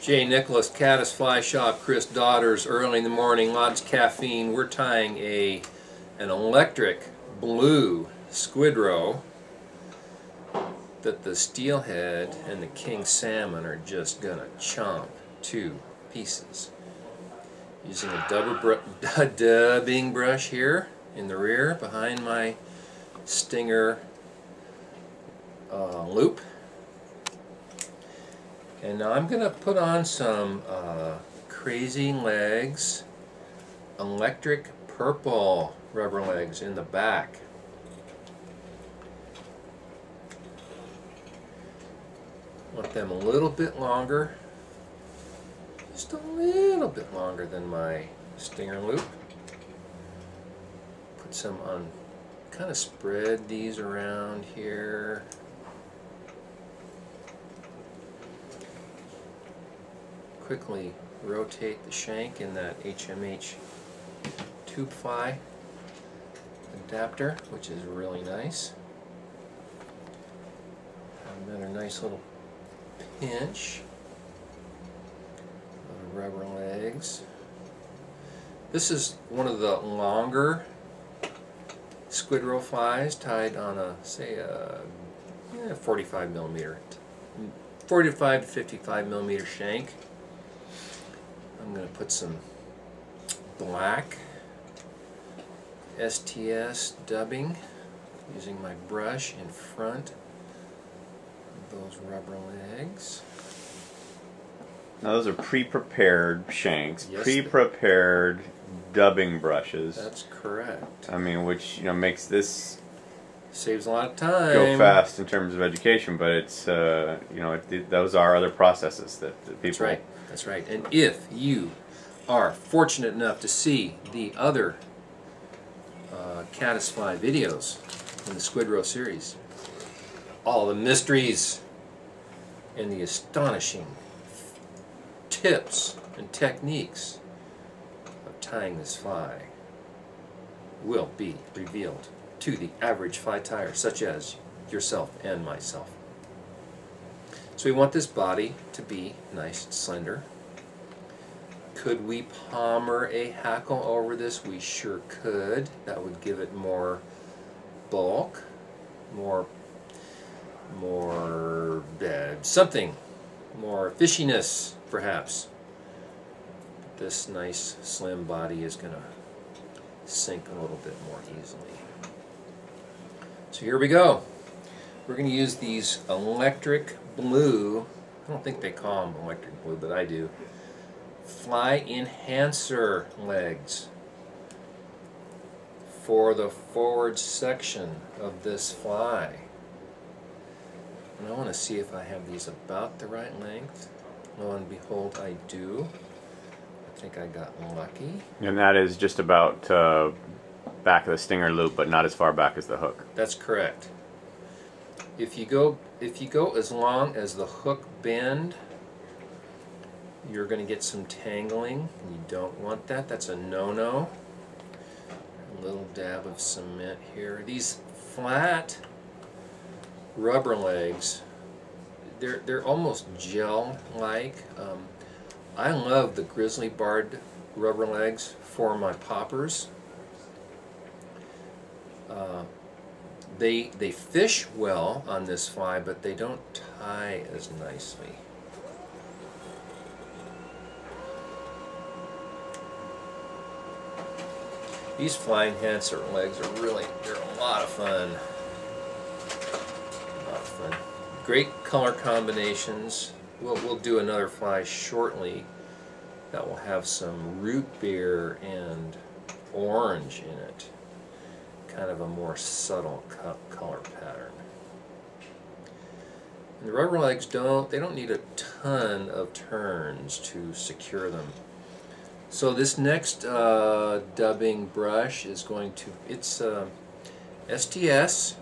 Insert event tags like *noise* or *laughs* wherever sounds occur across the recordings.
Jay Nicholas, Caddis Fly Shop, Chris Daughters, early in the morning, lots of caffeine. We're tying a an electric blue Squidro that the steelhead and the king salmon are just gonna chomp to pieces. Using a double br *laughs* dubbing brush here in the rear behind my stinger uh, loop. And now I'm going to put on some uh, Crazy Legs electric purple rubber legs in the back. Want them a little bit longer, just a little bit longer than my stinger loop. Put some on, kind of spread these around here. Quickly rotate the shank in that HMH tube fly adapter, which is really nice. Another nice little pinch of rubber legs. This is one of the longer Squidro flies tied on a, say, a yeah, 45 millimeter, 45 to 55 millimeter shank. I'm going to put some black STS dubbing using my brush in front of those rubber legs. Now those are pre-prepared shanks, Yes. pre-prepared dubbing brushes. That's correct. I mean, which you know makes this Saves a lot of time. go fast in terms of education, but it's uh, you know it, those are other processes that, that people. That's right. That's right. And if you are fortunate enough to see the other uh, Caddisfly videos in the Squidro series, all the mysteries and the astonishing tips and techniques of tying this fly will be revealed to the average fly tyer, such as yourself and myself. So we want this body to be nice and slender. Could we palmer a hackle over this? We sure could. That would give it more bulk, more, more, uh, something, more fishiness, perhaps. This nice slim body is going to sink a little bit more easily. So here we go. We're going to use these electric blue, I don't think they call them electric blue, but I do, fly enhancer legs for the forward section of this fly. And I want to see if I have these about the right length. Lo and behold, I do. I think I got lucky. And that is just about uh, back of the stinger loop, but not as far back as the hook. That's correct. If you go if you go as long as the hook bend, you're going to get some tangling. You don't want that. That's a no-no. A little dab of cement here. These flat rubber legs, they're they're almost gel-like. Um, I love the grizzly barred rubber legs for my poppers. Uh, they they fish well on this fly, but they don't tie as nicely. These flying fly enhancer legs are really they're a lot of fun. A lot of fun. Great color combinations. We'll we'll do another fly shortly that will have some root beer and orange in it kind of a more subtle co color pattern. And the rubber legs don't, they don't need a ton of turns to secure them. So this next uh, dubbing brush is going to, it's uh, STS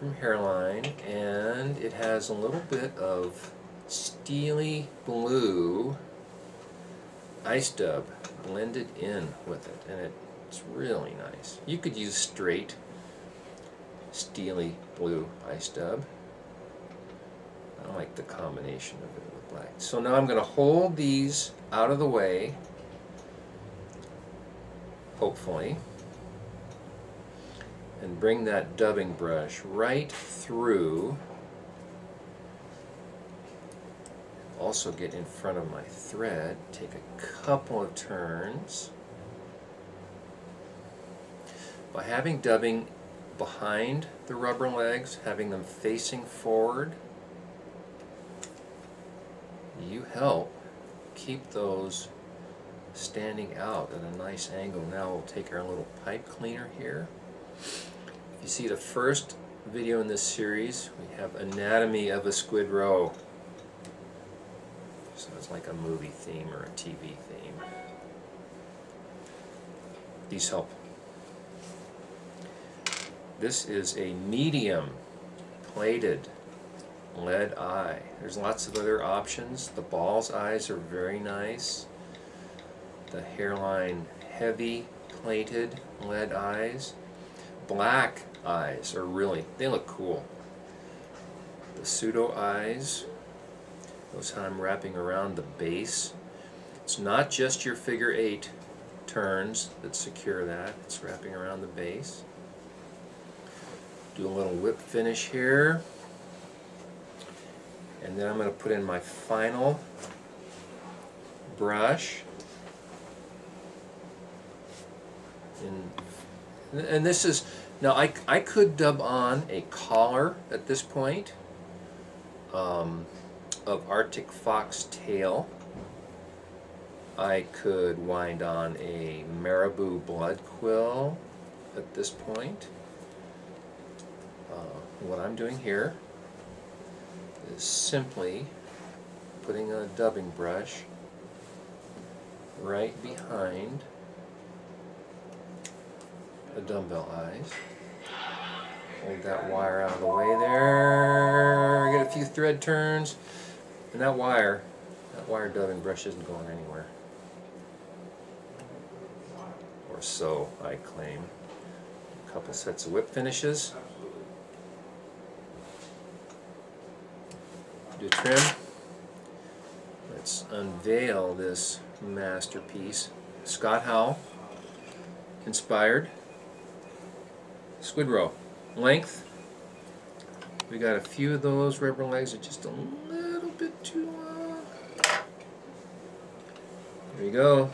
from Hareline and it has a little bit of steely blue ice dub blended in with it and it it's really nice. You could use straight steely blue ice dub. I like the combination of it with black. So now I'm going to hold these out of the way, hopefully, and bring that dubbing brush right through. Also get in front of my thread, take a couple of turns. By having dubbing behind the rubber legs, having them facing forward, you help keep those standing out at a nice angle. Now we'll take our little pipe cleaner here. You see the first video in this series, we have anatomy of a Squidro. So it's like a movie theme or a TV theme. These help. This is a medium plated lead eye. There's lots of other options. The ball's eyes are very nice. The Hareline heavy plated lead eyes. Black eyes are really, they look cool. The pseudo eyes, those I'm wrapping around the base. It's not just your figure eight turns that secure that, it's wrapping around the base. Do a little whip finish here. And then I'm going to put in my final brush. And, and this is, now I, I could dub on a collar at this point um, of Arctic fox tail. I could wind on a marabou blood quill at this point. What I'm doing here is simply putting a dubbing brush right behind the dumbbell eyes. Hold that wire out of the way there. Get a few thread turns. And that wire, that wire dubbing brush isn't going anywhere. Or so I claim. A couple sets of whip finishes. Do trim. Let's unveil this masterpiece. Scott Howell inspired. Squidro. Length. We got a few of those rubber legs are just a little bit too long. There you go.